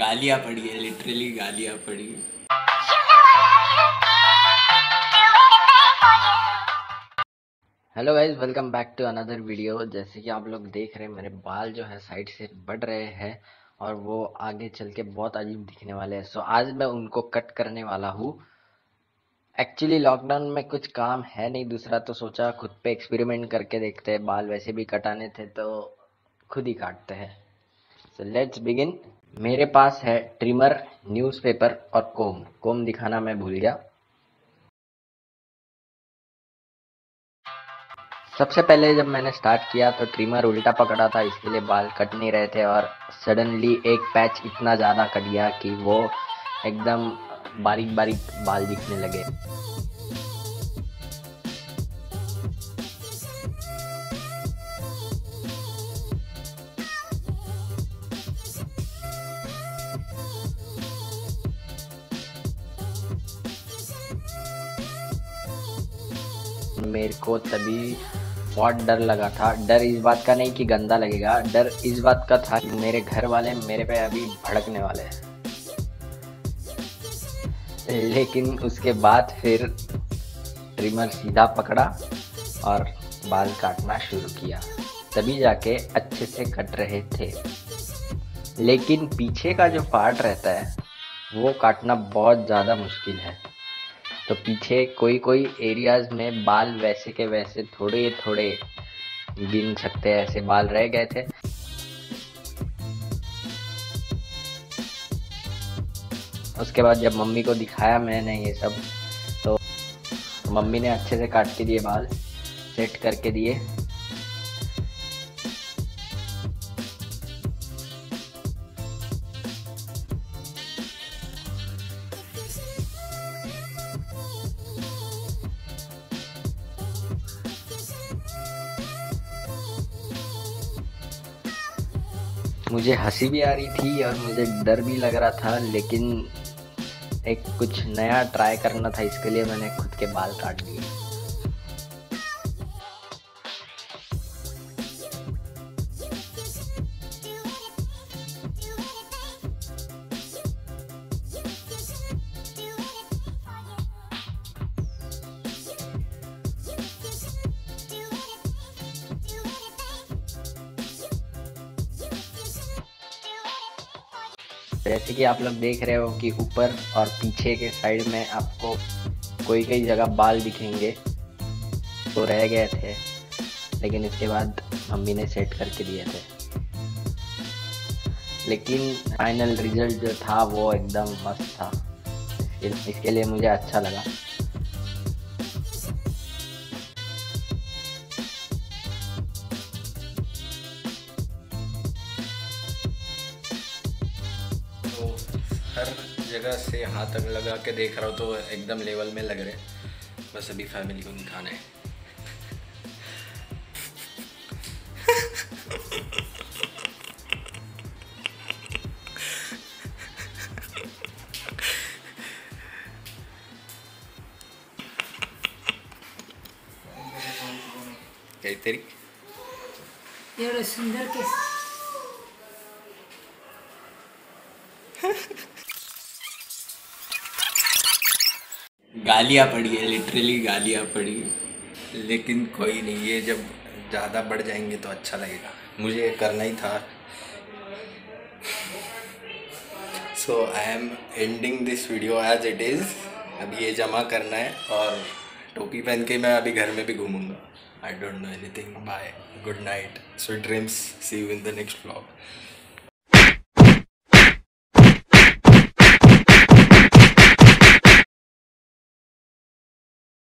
गालियाँ पड़ी है लिटरली गालियाँ पड़ी है। Hello guys welcome back to another video जैसे कि आप लोग देख रहे हैं, मेरे बाल जो है साइड से बढ़ रहे हैं और वो आगे चल के बहुत अजीब दिखने वाले हैं। सो आज मैं उनको कट करने वाला हूँ। एक्चुअली लॉकडाउन में कुछ काम है नहीं, दूसरा तो सोचा खुद पे एक्सपेरिमेंट करके देखते हैं। बाल वैसे भी कटाने थे तो खुद ही काटते हैं। सो लेट्स बिगिन मेरे पास है ट्रिमर न्यूज़पेपर और कोम कोम दिखाना मैं भूल गया। सबसे पहले जब मैंने स्टार्ट किया तो ट्रिमर उल्टा पकड़ा था, इसके लिए बाल कट नहीं रहे थे और सडनली एक पैच इतना ज़्यादा कट गया कि वो एकदम बारीक बारीक बाल दिखने लगे। मेरे को तभी बहुत डर लगा था। डर इस बात का नहीं कि गंदा लगेगा, डर इस बात का था कि मेरे घर वाले मेरे पे अभी भड़कने वाले हैं। लेकिन उसके बाद फिर ट्रिमर सीधा पकड़ा और बाल काटना शुरू किया। तभी जाके अच्छे से कट रहे थे। लेकिन पीछे का जो पार्ट रहता है, वो काटना बहुत ज़्यादा मुश्किल है। तो पीछे कोई कोई एरियाज़ में बाल वैसे के वैसे थोड़े थोड़े गिन सकते हैं, ऐसे बाल रह गए थे। उसके बाद जब मम्मी को दिखाया मैंने ये सब तो मम्मी ने अच्छे से काट के दिए बाल, सेट करके दिए। मुझे हँसी भी आ रही थी और मुझे डर भी लग रहा था, लेकिन एक कुछ नया ट्राई करना था, इसके लिए मैंने खुद के बाल काट दिए। जैसे कि आप लोग देख रहे हो कि ऊपर और पीछे के साइड में आपको कोई कई जगह बाल दिखेंगे तो रह गए थे। लेकिन इसके बाद मम्मी ने सेट करके दिए थे। लेकिन फाइनल रिज़ल्ट जो था वो एकदम मस्त था। इसके लिए मुझे अच्छा लगा। तो हर जगह से हाथ तक लगा के देख रहा हूँ तो एकदम लेवल में लग रहे बस अभी फैमिली को दिखाना है। काहीतरी एवढं सुंदर केस गालियाँ पड़ी है लिटरली गालियाँ पड़ी लेकिन कोई नहीं, ये जब ज़्यादा बढ़ जाएँगे तो अच्छा लगेगा। मुझे करना ही था। So I am ending this video as it is अभी ये जमा करना है और टोपी पहन के मैं अभी घर में भी घूमूँगा। I don't know anything bye good night so dreams see you in the next blog